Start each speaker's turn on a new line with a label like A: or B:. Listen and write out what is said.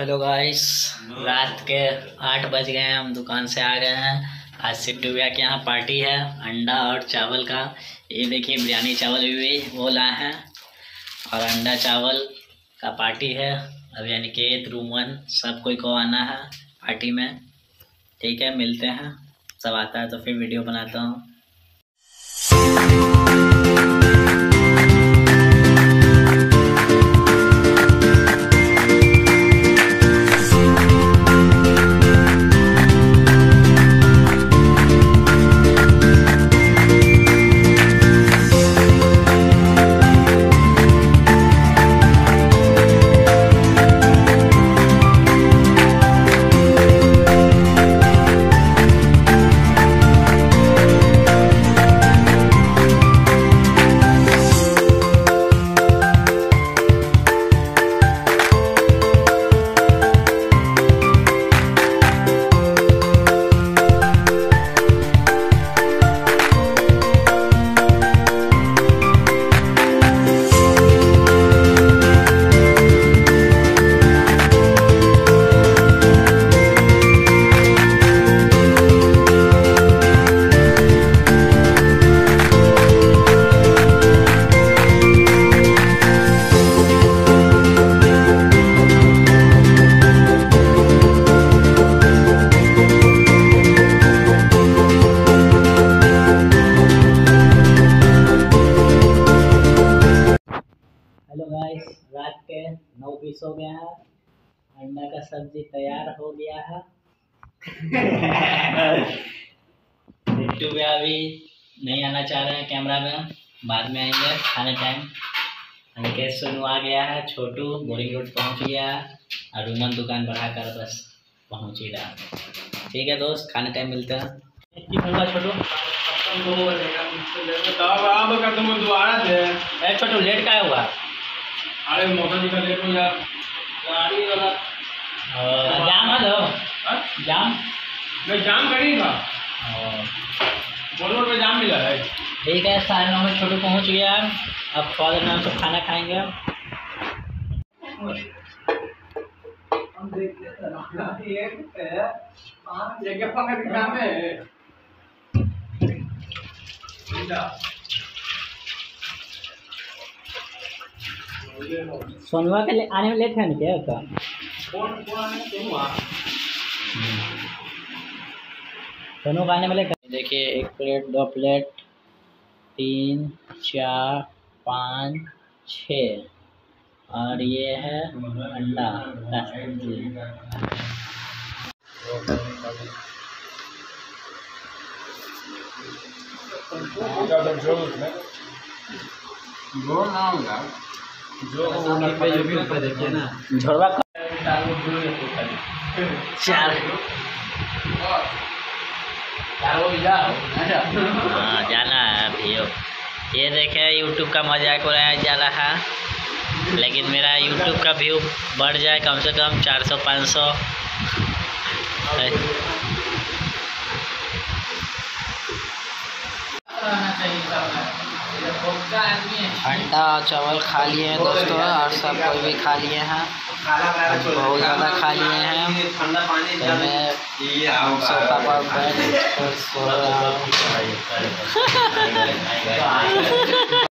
A: Hello guys रात के आठ बज गए हैं हम दुकान से आ गए हैं। आज सिद्धू भैया के यहाँ पार्टी है अंडा और चावल का। ये देखिए बिरयानी चावल भी भी वो लाए हैं। और अंडा चावल का पार्टी है। अब अभी अनिकेत रूमन सब कोई को आना है पार्टी में। ठीक है मिलते हैं। सब आता है तो फिर वीडियो बनाता हूँ। रात के नौ बीस हो गया है। अंडा का सब्ज़ी तैयार हो गया है। बिट्टू भैया अभी नहीं आना चाह रहे हैं कैमरा में। बाद में आएँगे खाने टाइम अनिकेत सोनू आ गया है छोटू बोरिंग रोड पहुँच गया है। और रुमन दुकान बढ़ाकर बस पहुँच ही रहा ठीक है दोस्त खाने टाइम मिलते हैं। छोटू? छोटू लेट का हुआ?
B: अरे मौसम का लेट हो यार गाड़ी वाला
A: जाम है दो
B: हाँ?
A: जाम.
B: मैं जाम करेगा
A: और
B: बोलो पे जाम मिला है
A: ठीक है साढ़े नौ में छोटू पहुँच गया. अब थोड़ा देर में हम सब खाना खाएँगे
B: हम देखते हैं एक जगह पकड़ के काम है।
A: सोनुआ के ले- आने में लेट है ना क्या का
B: कौन कौन है तुम आ
A: सोनू का आने में लेट देखिए एक प्लेट दो प्लेट तीन चार पाँच छ। और ये है अंडा। का सब्ज़ी
B: जो ना होगा जो
A: झोरवा का- चार हाँ जाना है अभी ये। देखे यूट्यूब का मज़ाक उड़ाया जा रहा है। लेकिन मेरा यूट्यूब का व्यू बढ़ जाए कम से कम 400 अंडा और चावल खा लिए हैं दोस्तों और सब कोई भी खा लिए हैं। बहुत ज़्यादा खा लिए हैं। तो मैं सोता पर बैठ सो रहा हूँ।